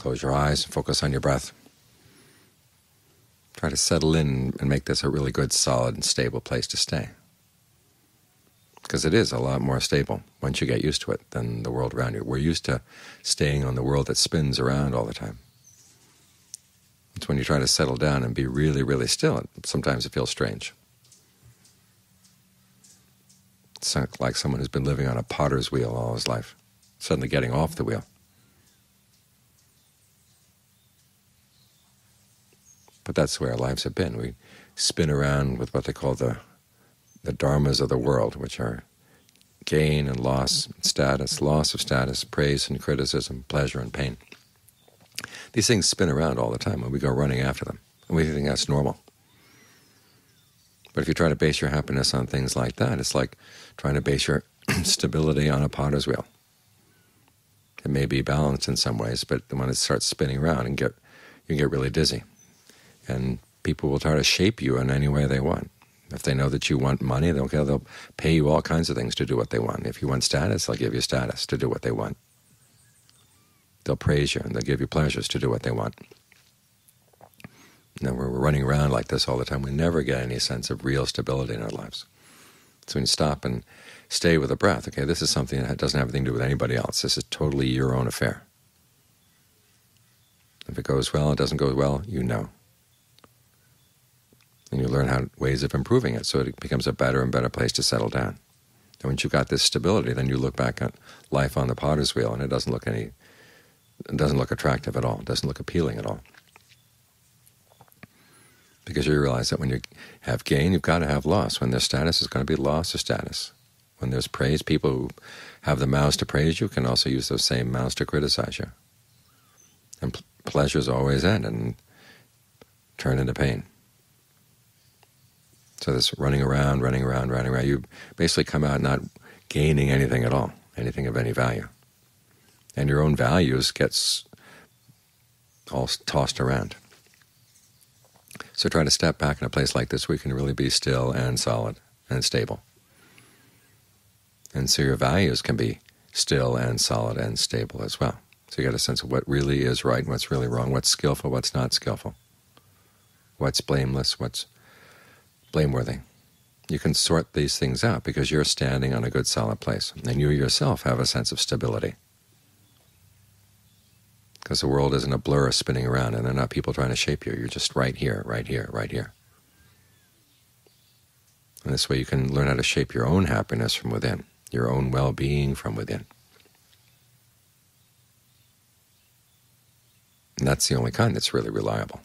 Close your eyes, and focus on your breath. Try to settle in and make this a really good, solid, and stable place to stay. Because it is a lot more stable once you get used to it than the world around you. We're used to staying on the world that spins around all the time. It's when you try to settle down and be really, really still, sometimes it feels strange. It's like someone who's been living on a potter's wheel all his life, suddenly getting off the wheel. But that's the way our lives have been. We spin around with what they call the the dharmas of the world, which are gain and loss, status, loss of status, praise and criticism, pleasure and pain. These things spin around all the time, and we go running after them, and we think that's normal. But if you try to base your happiness on things like that, it's like trying to base your stability on a potter's wheel. It may be balanced in some ways, but when it starts spinning around, and get you get really dizzy and people will try to shape you in any way they want. If they know that you want money, they'll, they'll pay you all kinds of things to do what they want. If you want status, they'll give you status to do what they want. They'll praise you, and they'll give you pleasures to do what they want. Now, we're running around like this all the time. We never get any sense of real stability in our lives. So when you stop and stay with the breath, okay, this is something that doesn't have anything to do with anybody else. This is totally your own affair. If it goes well, it doesn't go well, you know and you learn how ways of improving it, so it becomes a better and better place to settle down. And once you've got this stability, then you look back at life on the potter's wheel, and it doesn't look any, it doesn't look attractive at all. It doesn't look appealing at all, because you realize that when you have gain, you've got to have loss. When there's status, it's going to be loss of status. When there's praise, people who have the mouths to praise you can also use those same mouths to criticize you. And pleasures always end and turn into pain. So this running around, running around, running around, you basically come out not gaining anything at all, anything of any value. And your own values gets all tossed around. So try to step back in a place like this where you can really be still and solid and stable. And so your values can be still and solid and stable as well. So you get a sense of what really is right and what's really wrong, what's skillful, what's not skillful, what's blameless, what's blameworthy. You can sort these things out because you're standing on a good solid place, and you yourself have a sense of stability. Because the world isn't a blur spinning around, and there are not people trying to shape you. You're just right here, right here, right here. And this way you can learn how to shape your own happiness from within, your own well-being from within. And that's the only kind that's really reliable.